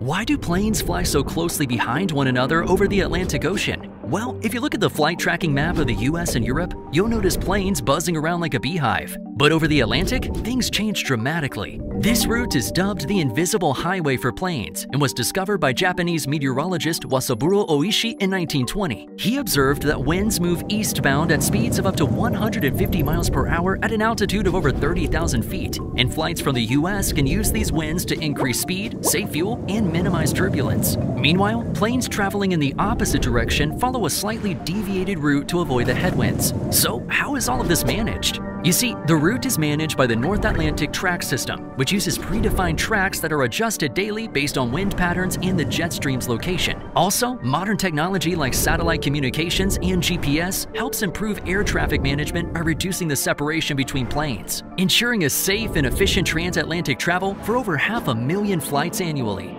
Why do planes fly so closely behind one another over the Atlantic Ocean? Well, if you look at the flight tracking map of the US and Europe, you'll notice planes buzzing around like a beehive. But over the Atlantic, things change dramatically. This route is dubbed the Invisible Highway for planes and was discovered by Japanese meteorologist Wasaburo Oishi in 1920. He observed that winds move eastbound at speeds of up to 150 miles per hour at an altitude of over 30,000 feet, and flights from the US can use these winds to increase speed, save fuel, and minimize turbulence. Meanwhile, planes traveling in the opposite direction follow a slightly deviated route to avoid the headwinds. So, how is all of this managed? You see, the route is managed by the North Atlantic Track System, which uses predefined tracks that are adjusted daily based on wind patterns and the jet stream's location. Also, modern technology like satellite communications and GPS helps improve air traffic management by reducing the separation between planes, ensuring a safe and efficient transatlantic travel for over half a million flights annually.